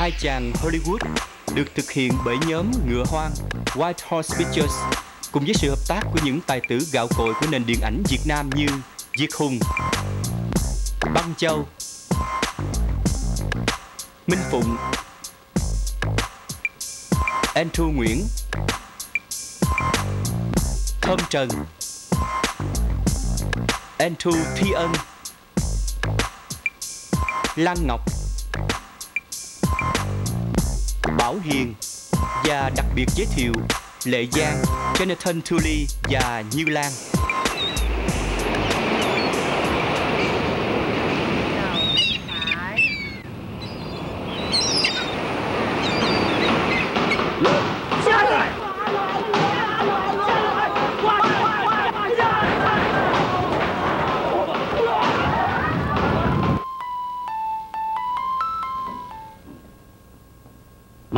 Hai chàng Hollywood được thực hiện bởi nhóm Ngựa Hoang White Horse Pictures cùng với sự hợp tác của những tài tử gạo cội của nền điện ảnh Việt Nam như Diệt Hùng, Băng Châu, Minh Phụng, Andrew Nguyễn, Thơm Trần, Andrew Thi Ân, Lan Ngọc, Bảo Hiền và đặc biệt giới thiệu Lệ Giang, Jonathan Thuli và Như Lan.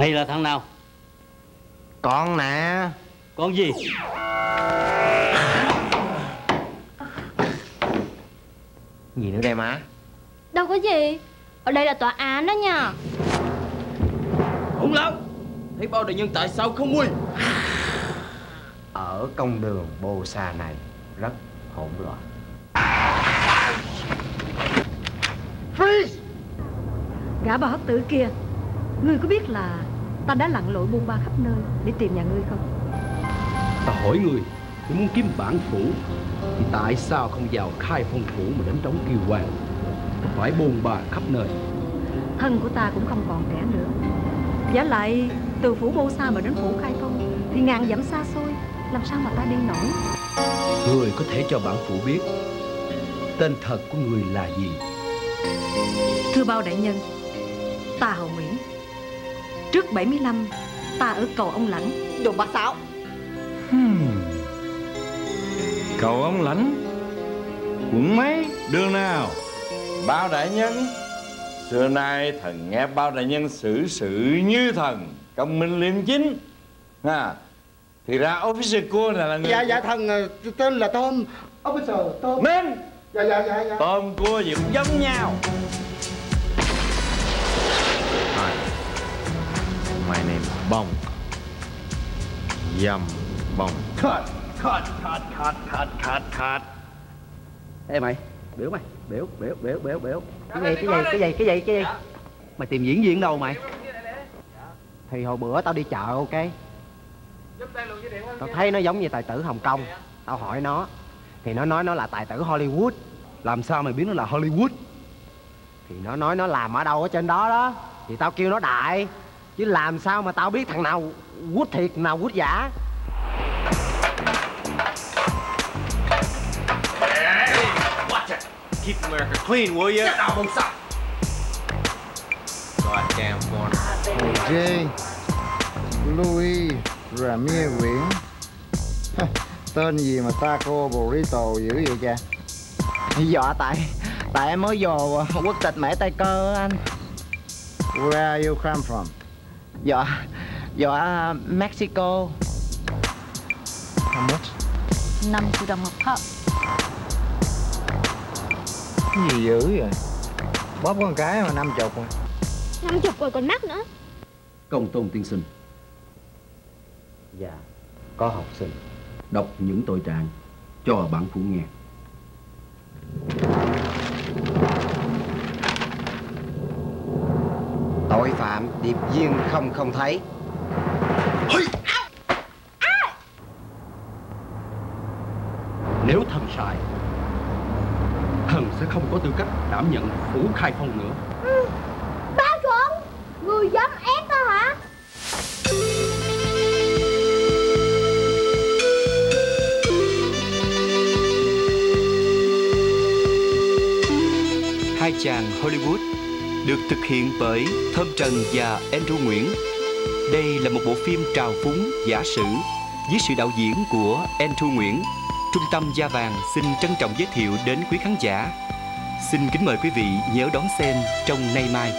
Mày là thằng nào? Con nè. Con gì? Gì nữa đây má? Đâu có gì. Ở đây là tòa án đó nha. Hùng lão Thấy bao đại nhân tại sao không nguy Ở công đường bô sa này Rất hỗn loạn. Gã bà hất tử kia Ngươi có biết là Ta đã lặn lội buôn ba khắp nơi Để tìm nhà ngươi không? Ta hỏi người Nếu muốn kiếm bản phủ Thì tại sao không vào khai phong phủ mà đánh trống kiêu hoàng? Phải buôn ba khắp nơi. Thân của ta cũng không còn trẻ nữa. Giả lại từ phủ bô sa mà đến phủ khai phong Thì ngàn dặm xa xôi Làm sao mà ta đi nổi? Người có thể cho bản phủ biết Tên thật của người là gì? Thưa bao đại nhân Ta hầu Nguyễn Trước 75 Ta ở cầu ông Lãnh. Đồ bác sáu. Cầu ông lãnh? Quận mấy? Đường nào? Bao đại nhân? Xưa nay thần nghe bao đại nhân xử sự như thần. Công minh liêm chính. À, Thì ra officer cua này là người Dạ dạ thần ờ, tên là Tôm Officer Tôm Nên Dạ dạ dạ dạ. Tôm cua gì cũng giống nhau Bong. Yum Bong. Cut Cut Cut Cut Cut Cut Cut. Ê mày. Biểu mày. Biểu biểu biểu biểu biểu. Cái gì cái gì cái gì cái gì cái gì? Mày tìm diễn viên đâu mày? Thì hồi bữa tao đi chợ ok? Tao thấy nó giống như tài tử Hồng Kông. Tao hỏi nó. Thì nó nói nó là tài tử Hollywood. Làm sao mày biết nó là Hollywood? Thì nó nói nó làm ở đâu ở trên đó đó. Thì tao kêu nó đại Chứ làm sao mà tao biết thằng nào quýt thiệt nào quýt giả hey, watch it. Keep America clean, will you? Goddamn foreigner. J Louis Ramir Nguyễn Tên gì mà taco burrito dữ vậy cha Dạ tại Tại em mới vô quốc tịch mẹ Tây Cơ anh Where you come from Dạ Dạ Mexico. How much? 5 triệu đồng một hộp. Cái gì dữ vậy? Bóp con cái mà năm chục rồi. Năm chục rồi còn mắc nữa. Công tôn tiên sinh. Dạ Có học sinh. Đọc những tội trạng Cho bản phủ nghe Tội phạm điệp viên không không thấy. Nếu thần sai Thần sẽ không có tư cách đảm nhận phủ khai phong nữa. Ba chuẩn Người dám ép tao hả? Hai chàng Hollywood được thực hiện bởi Thơm Trần và Andrew Nguyễn. Đây là một bộ phim trào phúng giả sử với sự đạo diễn của Andrew Nguyễn. Trung tâm Gia Vàng xin trân trọng giới thiệu đến quý khán giả. Xin kính mời quý vị nhớ đón xem trong nay mai.